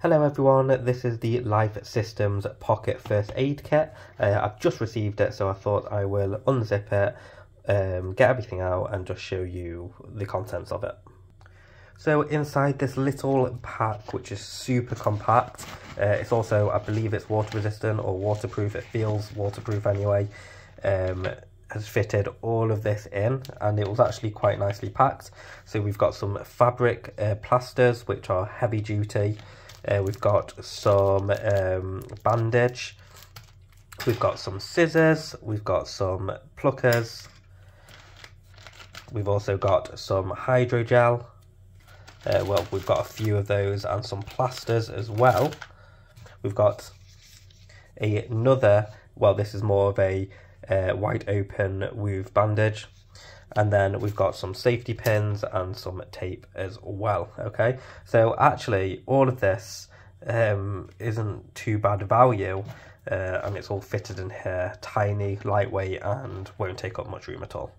Hello everyone, this is the Lifesystems Pocket First Aid Kit. Uh, I've just received it so I thought I will unzip it, um, get everything out and just show you the contents of it. So inside this little pack which is super compact, uh, it's also, I believe it's water resistant or waterproof, it feels waterproof anyway, um, has fitted all of this in and it was actually quite nicely packed. So we've got some fabric uh, plasters which are heavy duty, uh, we've got some um, bandage. We've got some scissors. We've got some pluckers. We've also got some hydrogel. Uh, well, we've got a few of those and some plasters as well. We've got another, well, this is more of a uh, wide open wound bandage and then we've got some safety pins and some tape as well okay? So actually all of this um, isn't too bad value. Uh, and it's all fitted in here tiny lightweight and won't take up much room at all